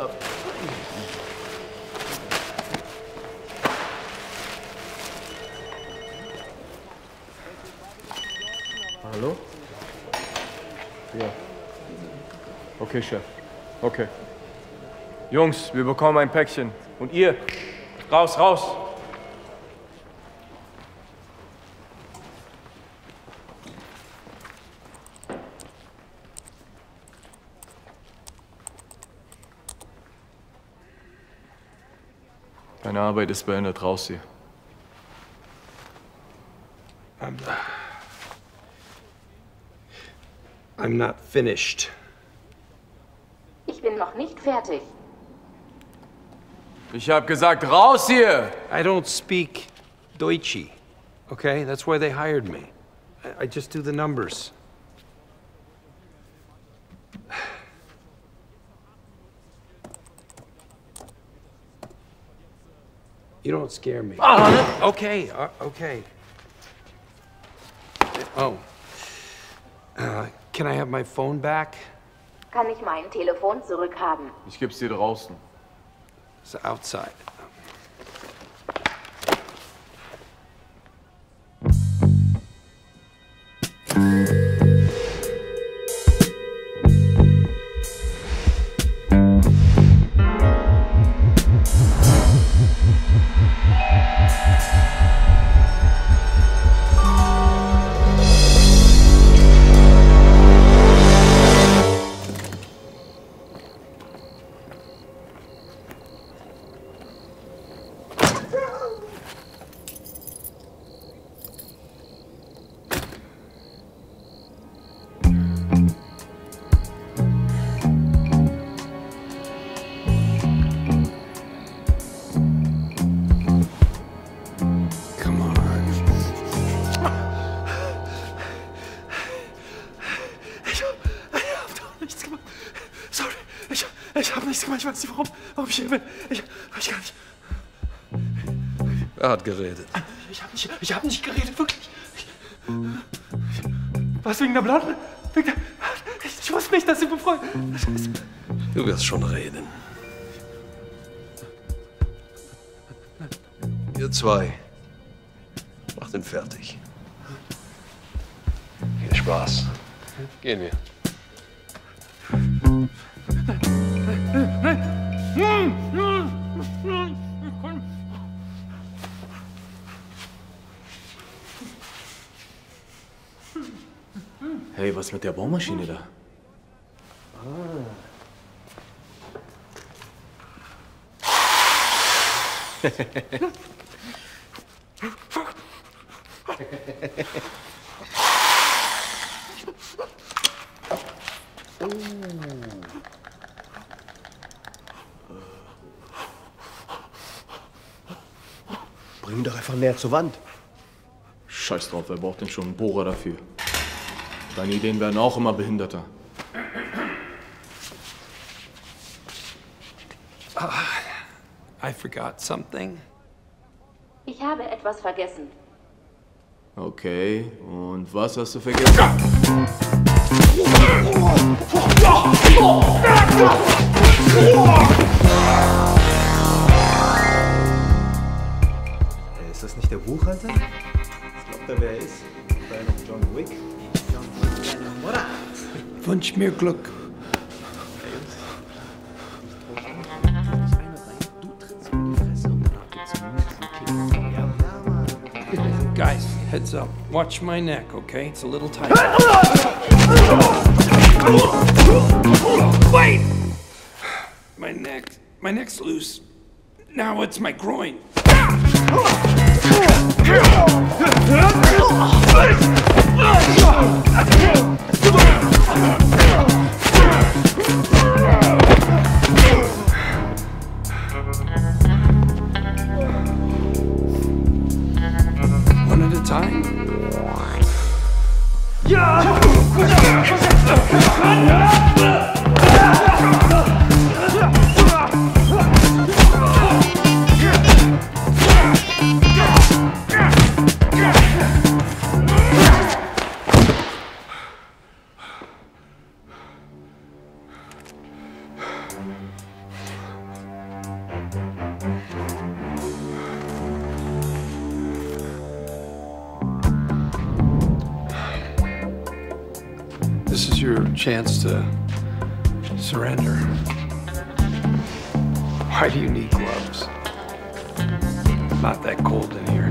Ab. Hallo? Ja. Okay, Chef. Okay. Jungs, wir bekommen ein Päckchen. Und ihr? Raus, raus! Deine Arbeit ist beendet. Raus hier. I'm, I'm not finished. Ich bin noch nicht fertig. Ich hab gesagt, raus hier! I don't speak Deutsche. Okay? That's why they hired me. I, I just do the numbers. You don't scare me. Okay, uh, okay. Oh. Uh, can I have my phone back? Kann ich mein Telefon zurückhaben? Ich geb's dir draußen. It's outside. Ich. Ich gar nicht. Wer hat geredet? Ich hab nicht, ich hab nicht geredet, wirklich. Ich, was wegen der Blonden? Wegen der, ich, ich wusste nicht, dass sie befreundet. Du wirst schon reden. Ihr zwei, macht ihn fertig. Viel Spaß. Gehen wir. Hey, was mit der Bohrmaschine da? Bring ihn doch einfach näher zur Wand. Scheiß drauf, wer braucht denn schon einen Bohrer dafür? Deine Ideen werden auch immer behinderter. I forgot something. Ich habe etwas vergessen. Okay, und was hast du vergessen? Äh, Ist das nicht der Buchhalter? Ich glaube, da wer er ist. Noch John Wick? Wünsch mir Glück. Guys, heads up. Watch my neck, okay? It's a little tight. Wait! My neck. My neck's loose. Now it's my groin. time? Yeah! Chance to surrender. Why do you need gloves? Not that cold in here.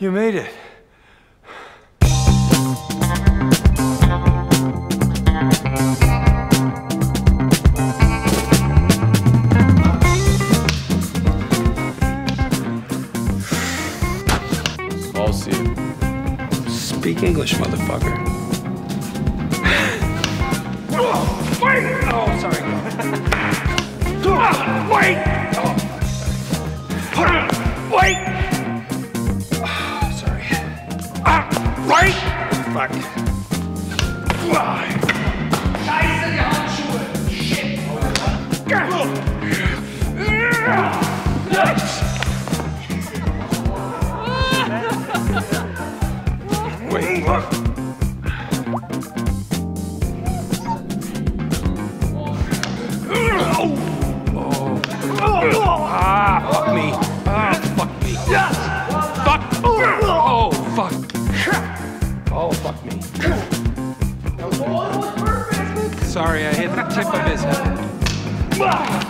You made it. Raus hier. Speak English, motherfucker. Oh, wait! Oh, sorry. Oh, wait! Wait! Ah, wait! Fuck. Scheiße, die Handschuhe! Shit! Wait. Ah, his head.